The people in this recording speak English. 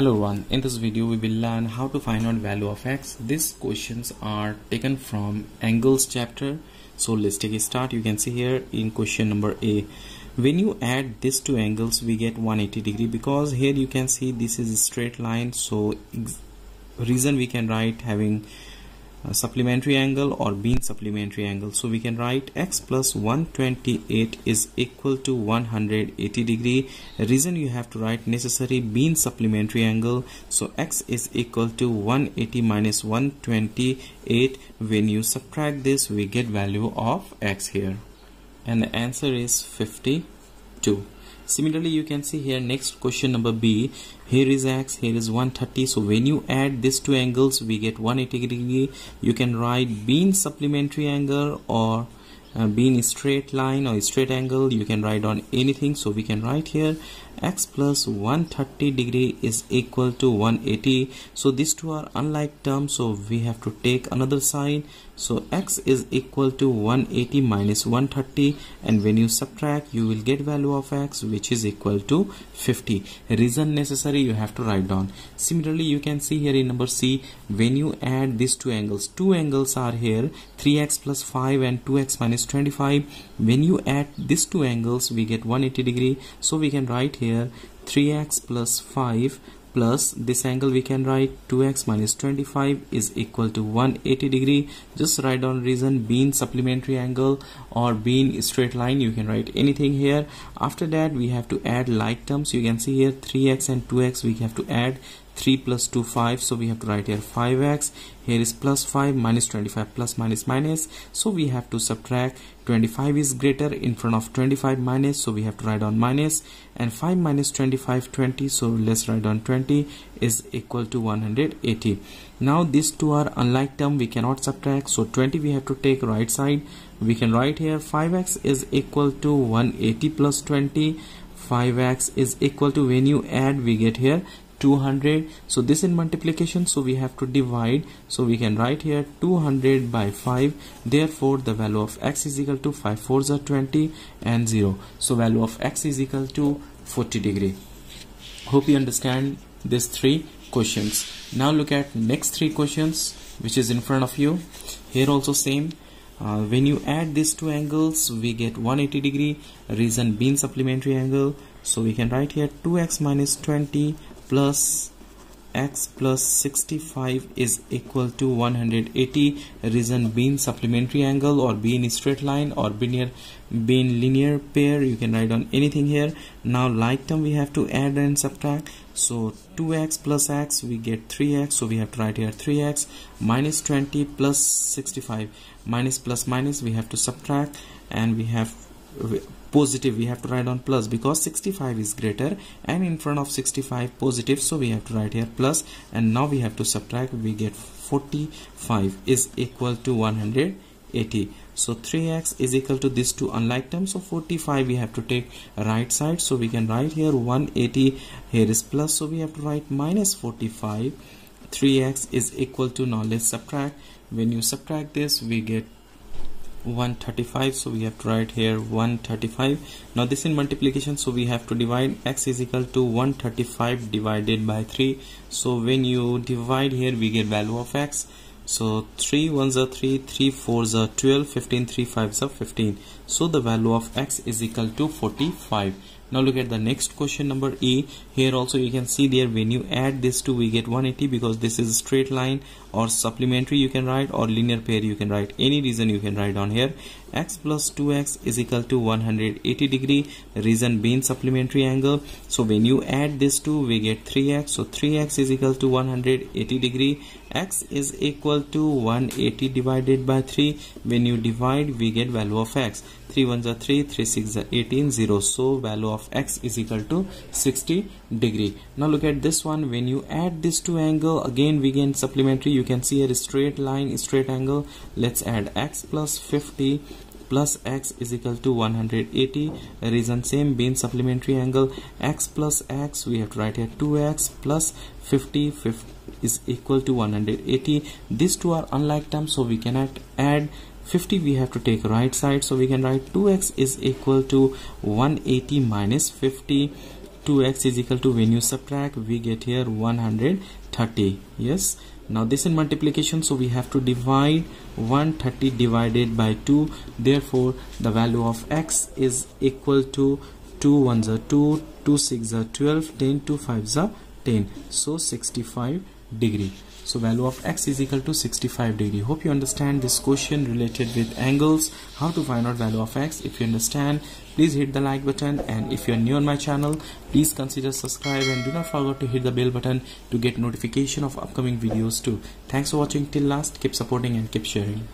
Hello everyone, in this video we will learn how to find out value of x. These questions are taken from angles chapter. So let's take a start. You can see here in question number A. When you add these two angles we get 180 degree because here you can see this is a straight line. So reason we can write having supplementary angle or being supplementary angle. So we can write x plus 128 is equal to 180 degree. Reason you have to write necessary being supplementary angle. So x is equal to 180 minus 128 when you subtract this we get value of x here. And the answer is 52 similarly you can see here next question number b. Here is x here is 130 so when you add these two angles we get 180 degree. You can write being supplementary angle or uh, being straight line or straight angle. You can write on anything. So we can write here x plus 130 degree is equal to 180 so these two are unlike terms. So we have to take another sign so x is equal to 180 minus 130 and when you subtract you will get value of x which is equal to 50 reason necessary you have to write down. Similarly you can see here in number c when you add these two angles two angles are here 3x plus 5 and 2x minus 25 when you add these two angles we get 180 degree. So we can write here here 3x plus 5 plus this angle we can write 2x minus 25 is equal to 180 degree. Just write down reason being supplementary angle or being straight line you can write anything here. After that we have to add like terms. You can see here 3x and 2x we have to add 3 plus 2 5 so we have to write here 5x here is plus 5 minus 25 plus minus minus. So we have to subtract. 25 is greater in front of 25 minus. So we have to write on minus. And 5 minus 25 20 so let's write on 20 is equal to 180 now these two are unlike term. We cannot subtract. So 20 we have to take right side. We can write here 5x is equal to 180 plus 20 5x is equal to when you add we get here 200 so this in multiplication so we have to divide. So we can write here 200 by 5 therefore the value of x is equal to 5 4s are 20 and 0 so value of x is equal to 40 degree. Hope you understand these three questions. Now look at next three questions which is in front of you. Here also same. Uh, when you add these two angles we get 180 degree. Reason being supplementary angle. So we can write here 2x minus 20 plus x plus 65 is equal to 180 reason being supplementary angle or being straight line or being being linear pair. You can write on anything here. Now like term we have to add and subtract. So 2x plus x we get 3x so we have to write here 3x minus 20 plus 65 minus plus minus we have to subtract. And we have positive we have to write on plus because 65 is greater and in front of 65 positive so we have to write here plus and now we have to subtract we get 45 is equal to 180 so 3x is equal to this two unlike terms so 45 we have to take right side so we can write here 180 here is plus so we have to write minus 45 3x is equal to now let's subtract. When you subtract this we get 135 so we have to write here 135 now this in multiplication so we have to divide x is equal to 135 divided by 3 so when you divide here we get value of x. So 3 ones are 3 3 fours are 12 15 3 fives are 15 so the value of x is equal to 45 now look at the next question number e. Here also you can see there when you add this two we get 180 because this is a straight line or supplementary you can write or linear pair you can write. Any reason you can write on here. X plus 2x is equal to 180 degree. Reason being supplementary angle. So when you add this two we get 3x so 3x is equal to 180 degree x is equal to 180 divided by 3 when you divide we get value of x. 3 ones are 3 3 6 are 18 0 so value of x is equal to 60 degree. Now look at this one. When you add this two angle again we gain supplementary. You can see a straight line straight angle. Let's add x plus 50 plus x is equal to 180 reason same being supplementary angle. X plus x we have to write here 2x plus 50 50 is equal to 180 these two are unlike terms so we cannot add 50 we have to take right side so we can write 2x is equal to 180 minus 50 2x is equal to when you subtract we get here 130 yes? Now this in multiplication so we have to divide 130 divided by 2 therefore the value of x is equal to 2 1s are 2 2 6 are 12 10 2 5 are 10 so 65 degree. So value of x is equal to 65 degree. Hope you understand this question related with angles. How to find out value of x? If you understand please hit the like button. And if you are new on my channel please consider subscribe and do not forget to hit the bell button to get notification of upcoming videos too. Thanks for watching. Till last keep supporting and keep sharing